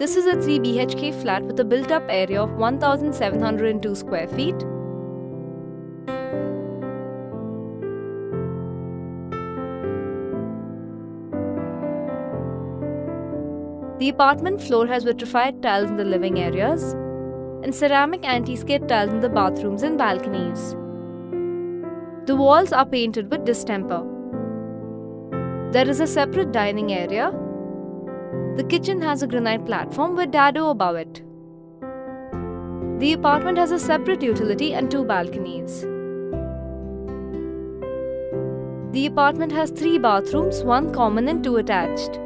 This is a 3 BHK flat with a built up area of 1702 square feet. The apartment floor has vitrified tiles in the living areas and ceramic anti-skid tiles in the bathrooms and balconies. The walls are painted with distemper. There is a separate dining area. The kitchen has a granite platform with dado above it. The apartment has a separate utility and two balconies. The apartment has three bathrooms, one common and two attached.